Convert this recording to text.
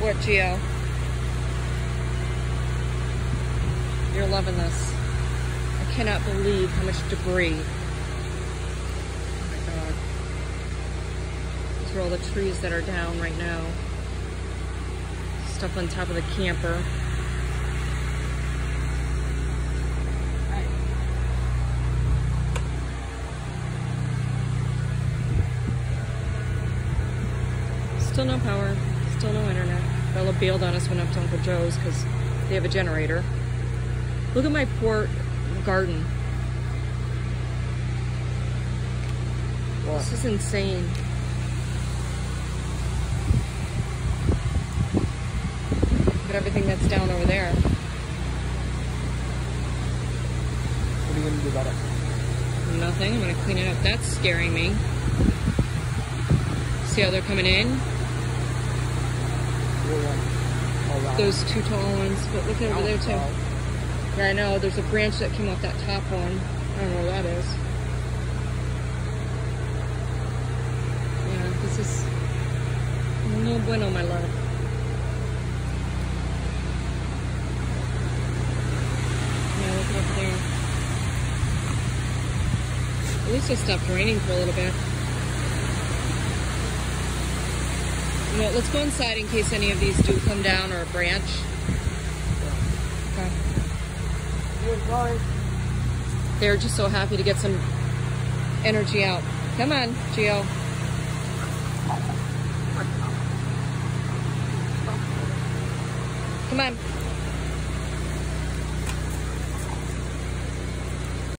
What, Gio? You're loving this. I cannot believe how much debris. Oh my god. These are all the trees that are down right now. Stuff on top of the camper. Still no power, still no internet. Bella bailed on us, went up to Uncle Joe's because they have a generator. Look at my poor garden. What? This is insane. Look at everything that's down over there. What are you gonna do about it? Nothing. I'm gonna clean it up. That's scaring me. See how they're coming in? One? Those two tall ones. But look over there too. Yeah, I know. There's a branch that came off that top one. I don't know where that is. Yeah, this is no bueno, my love. Yeah, look over there. At least it stopped raining for a little bit. Let's go inside in case any of these do come down or a branch. Okay. They're just so happy to get some energy out. Come on, Geo. Come on.